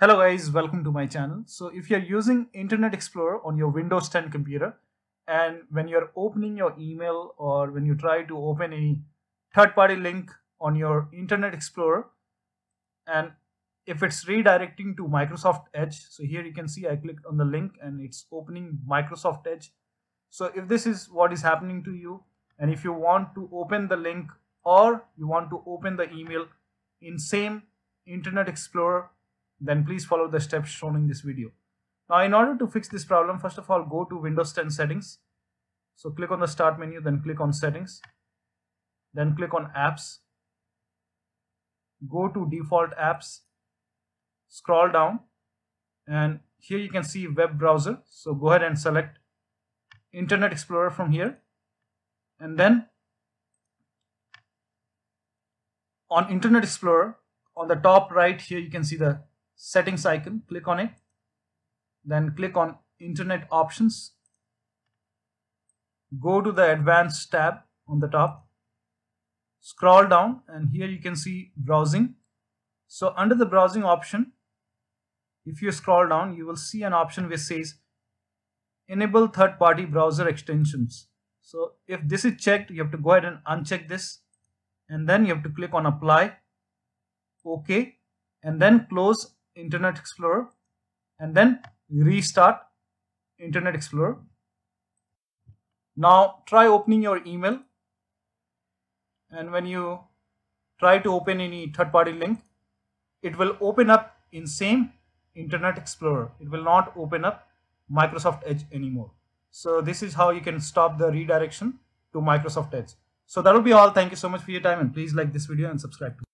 Hello guys, welcome to my channel. So if you're using Internet Explorer on your Windows 10 computer and when you're opening your email or when you try to open any third-party link on your Internet Explorer and if it's redirecting to Microsoft Edge, so here you can see I clicked on the link and it's opening Microsoft Edge. So if this is what is happening to you and if you want to open the link or you want to open the email in same Internet Explorer then please follow the steps shown in this video. Now in order to fix this problem, first of all go to Windows 10 settings. So click on the start menu, then click on settings, then click on apps, go to default apps, scroll down and here you can see web browser. So go ahead and select Internet Explorer from here and then on Internet Explorer on the top right here you can see the settings icon click on it then click on internet options go to the advanced tab on the top scroll down and here you can see browsing. So under the browsing option if you scroll down you will see an option which says enable third-party browser extensions. So if this is checked you have to go ahead and uncheck this and then you have to click on apply ok and then close Internet Explorer and then restart Internet Explorer. Now try opening your email and when you try to open any third-party link, it will open up in same Internet Explorer. It will not open up Microsoft Edge anymore. So this is how you can stop the redirection to Microsoft Edge. So that will be all. Thank you so much for your time and please like this video and subscribe to